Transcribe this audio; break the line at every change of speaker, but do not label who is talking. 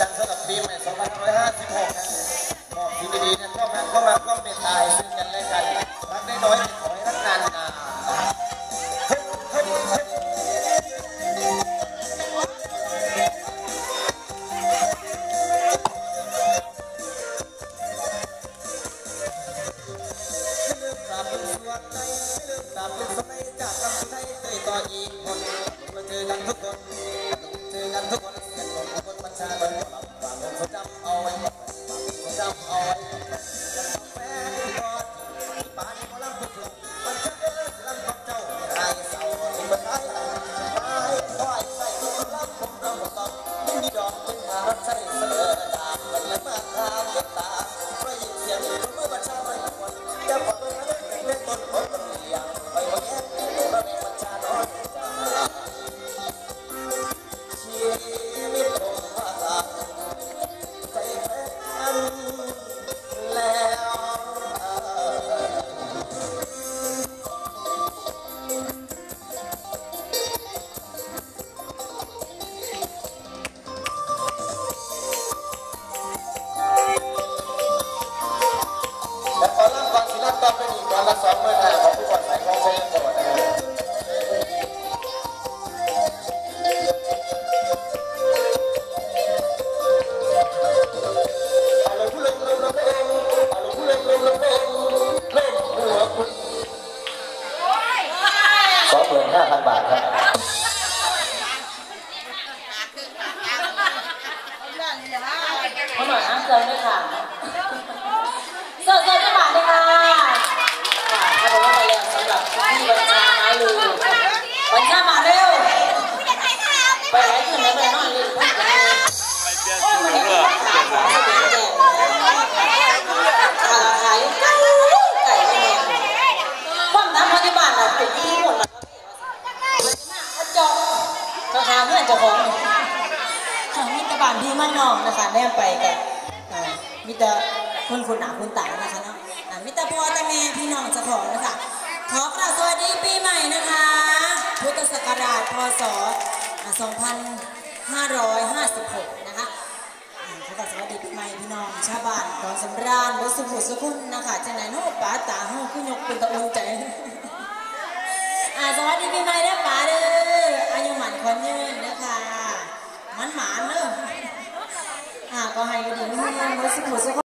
ดังสำหรับปีใหม่ 2556นะมอบสิ่งดีๆนี่ยเข้ามาเข้ามาร่วมเป็นตายซึ่งกันและกันรักได้น้อยขอให้รักนานนานเฮ้ยเฮ้ยเฮ้ยไม่ลืมตามเป็นใจไม่ลืมตามเป็นสมัยจากคำไทยเคยต่ออีกคนมาเจอกันทุกคนเจอกันทุกคน นแล้วและก่ มื่นห้าพันบาทครับ
เขาหน่อยนะเจอด้วยค่ะสดๆจะบาทเลยค่ะถ้าบอกว่าไปแล้วสำหรับพี่บัญชามาลูบัญชามาเร็ว ไปไหนขึ้นไหนไปนอนเลยพักกันเลยโอ้ เจ้าของค่ะมิตรบานพี่มั่นนองนะคะแนมไปกับมิตรคุณคุณหนาคุณตานะคะเนาะมิตรพ่อตาแม่พี่น้องเจ้าของนะคะขอกราบสวัสดีปีใหม่นะคะ พุทธศักราชพศ 2556 นะคะขอกราบสวัสดีปีใหม่พี่น้องชาวบ้านดอนสำราญวัสุขุสุขุนนะคะจังไหนโน้ป้าตาเฮาขึ้นยกเป็นตะอุ่นใจ มันหมานเนอะ